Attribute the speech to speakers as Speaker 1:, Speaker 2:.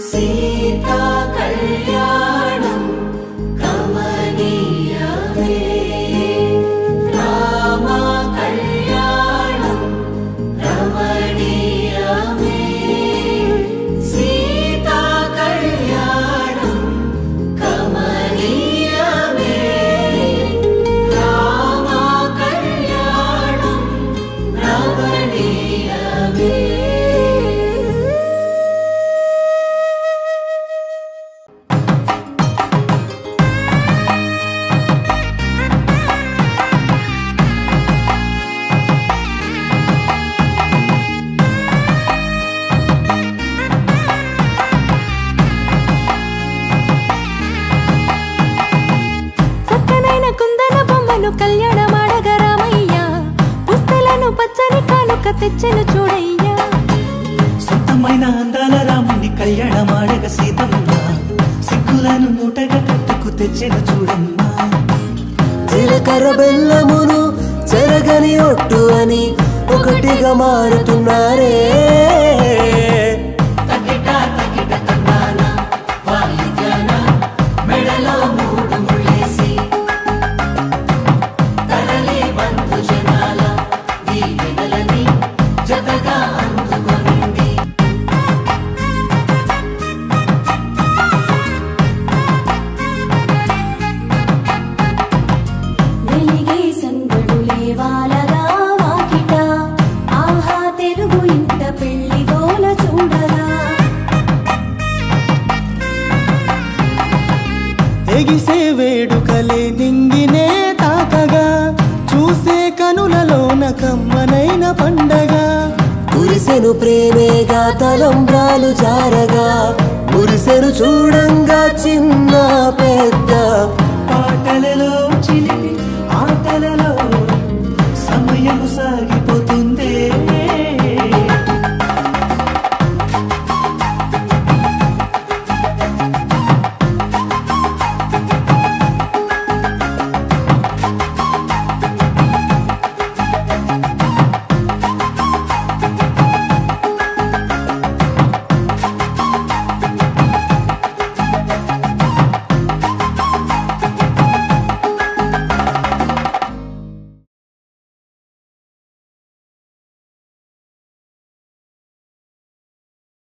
Speaker 1: सीता कल्याण। తెచ్చెను చూడయ్యా.
Speaker 2: సొంతమైన అందాల రాముని కళ్యాణమాడగ సీతమ్మ. సిగ్గులను మూటగా కట్టుకు తెచ్చిన చూడమ్మా.
Speaker 3: జీలకర్ర బెల్లమును చెరగని ఒట్టు అని ఒకటిగా మారుతున్నారే.
Speaker 2: వేడుకలే నింగినే తాకగా చూసే కనులలోన కమ్మనైన పండగ.
Speaker 3: కురిసెను ప్రేమేగా తలంబ్రాలు జారగా మురిసెను చూడంగా చిన్న పెద్ద